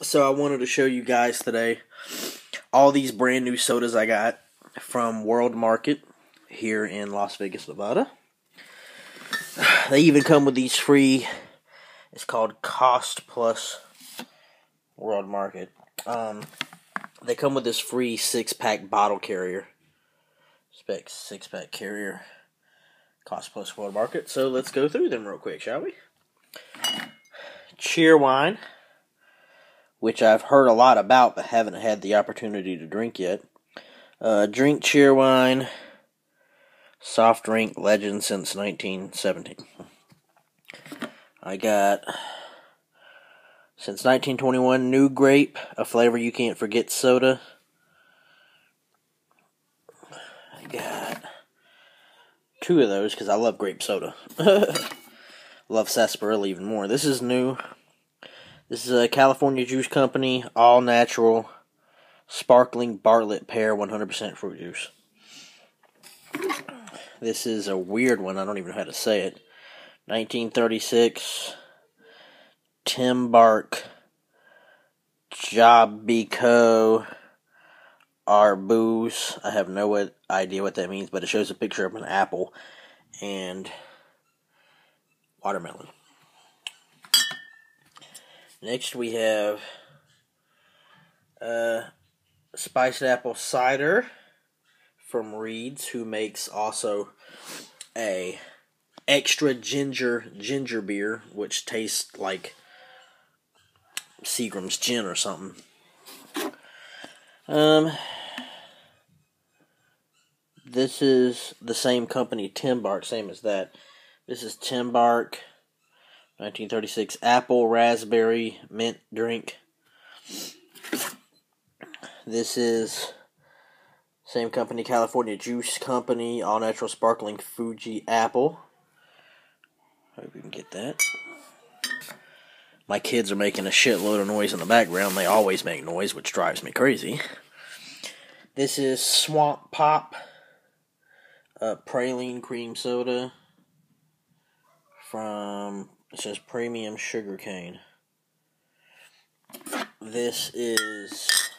So I wanted to show you guys today all these brand new sodas I got from World Market here in Las Vegas, Nevada. They even come with these free. It's called Cost Plus World Market. Um, they come with this free six pack bottle carrier. Spec six pack carrier. Cost Plus World Market. So let's go through them real quick, shall we? Cheerwine, which I've heard a lot about but haven't had the opportunity to drink yet. Uh, drink Cheerwine, soft drink legend since 1917. I got since 1921 New Grape, a flavor you can't forget soda. I got two of those because I love grape soda. love sarsaparilla even more. This is new. This is a California Juice Company, all natural, sparkling Bartlett pear 100% fruit juice. This is a weird one. I don't even know how to say it. 1936 Tymbark Jabico Arbuz. I have no idea what that means, but it shows a picture of an apple and watermelon. Next we have uh, spiced apple cider from Reed's, who makes also a extra ginger ginger beer, which tastes like Seagram's gin or something. Um, this is the same company, Tymbark, same as that. This is Tymbark, 1936 apple raspberry mint drink. This is same company, California Juice Company, all natural sparkling Fuji apple. Hope you can get that. My kids are making a shitload of noise in the background. They always make noise, which drives me crazy. This is Swamp Pop uh, Praline Cream Soda from, it says Premium Sugarcane. This is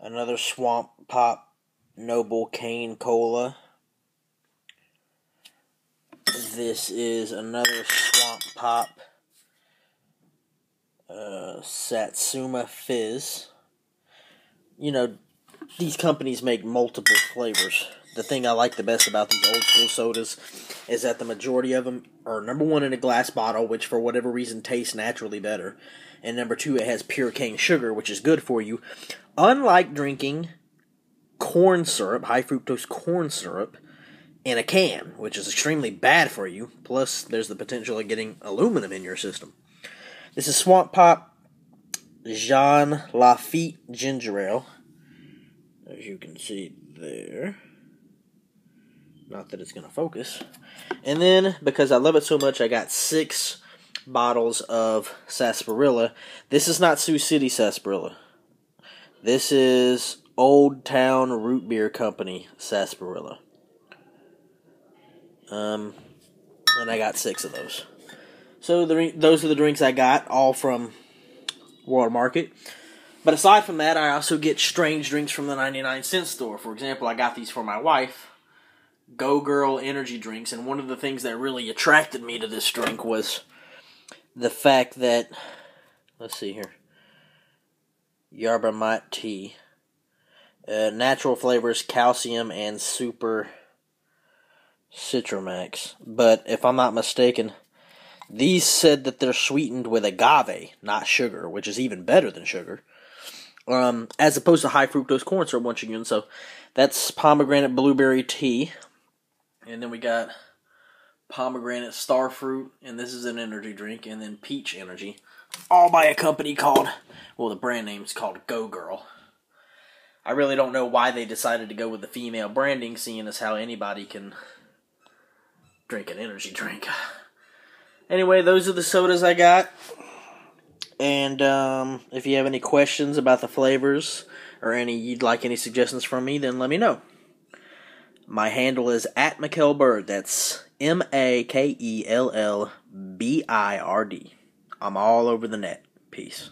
another Swamp Pop Noble Cane Cola. This is another Swamp Pop uh, Satsuma Fizz. You know, these companies make multiple flavors. The thing I like the best about these old school sodas is that the majority of them are number one in a glass bottle, which for whatever reason tastes naturally better, and number two, it has pure cane sugar, which is good for you. Unlike drinking corn syrup, high fructose corn syrup, in a can, which is extremely bad for you. Plus, there's the potential of getting aluminum in your system. This is Swamp Pop Jean Lafitte Ginger Ale. As you can see there. Not that it's going to focus. And then, because I love it so much, I got six bottles of sarsaparilla. This is not Sioux City sarsaparilla. This is Old Town Root Beer Company sarsaparilla. Um, and I got six of those. So the, those are the drinks I got, all from World Market. But aside from that, I also get strange drinks from the 99 cent store. For example, I got these for my wife, Go Girl energy drinks, and one of the things that really attracted me to this drink was the fact that, let's see here, Yerba Mate tea, uh, natural flavors, calcium, and super CitriMax. But if I'm not mistaken, these said that they're sweetened with agave, not sugar, which is even better than sugar. Um, as opposed to high fructose corn syrup once again. So that's pomegranate blueberry tea. And then we got pomegranate starfruit, and this is an energy drink, and then peach energy. All by a company called, well, the brand name's called Go Girl. I really don't know why they decided to go with the female branding, seeing as how anybody can drink an energy drink. Anyway, those are the sodas I got. And um, if you have any questions about the flavors or any you'd like any suggestions from me, then let me know. My handle is at Makell Bird. That's M A K E L L B I R D. I'm all over the net. Peace.